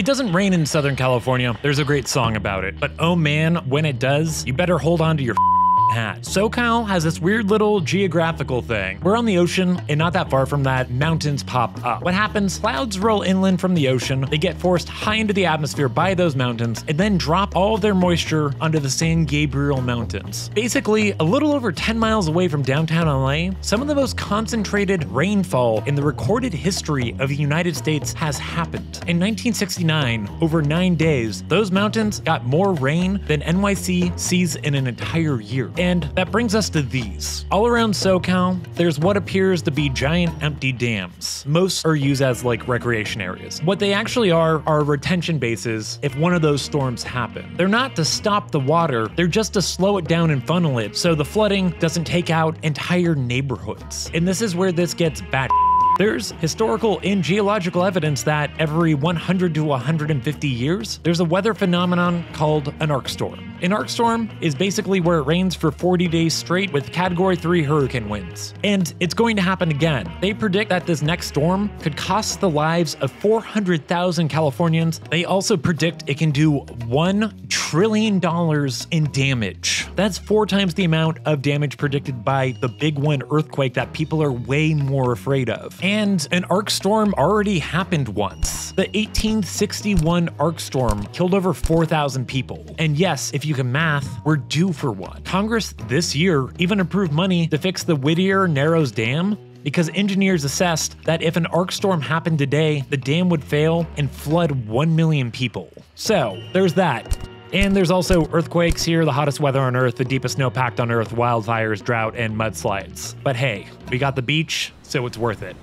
It doesn't rain in Southern California. There's a great song about it. But oh man, when it does, you better hold on to your hat. SoCal has this weird little geographical thing. We're on the ocean, and not that far from that, mountains pop up. What happens? Clouds roll inland from the ocean, they get forced high into the atmosphere by those mountains, and then drop all their moisture onto the San Gabriel Mountains. Basically, a little over 10 miles away from downtown LA, some of the most concentrated rainfall in the recorded history of the United States has happened. In 1969, over nine days, those mountains got more rain than NYC sees in an entire year. And that brings us to these. All around SoCal, there's what appears to be giant empty dams. Most are used as like recreation areas. What they actually are are retention bases if one of those storms happen. They're not to stop the water, they're just to slow it down and funnel it so the flooding doesn't take out entire neighborhoods. And this is where this gets bad. There's historical and geological evidence that every 100 to 150 years, there's a weather phenomenon called an ARkStorm. An ARkStorm is basically where it rains for 40 days straight with category 3 hurricane winds. And it's going to happen again. They predict that this next storm could cost the lives of 400,000 Californians. They also predict it can do 1 trillion dollars in damage. That's four times the amount of damage predicted by the big one earthquake that people are way more afraid of. And an ARkStorm already happened once. The 1861 ARkStorm killed over 4,000 people. And yes, if you can math, we're due for one. Congress this year even approved money to fix the Whittier Narrows Dam because engineers assessed that if an ARkStorm happened today, the dam would fail and flood 1 million people. So, there's that. And there's also earthquakes here, the hottest weather on Earth, the deepest snow packed on Earth, wildfires, drought, and mudslides. But hey, we got the beach, so it's worth it.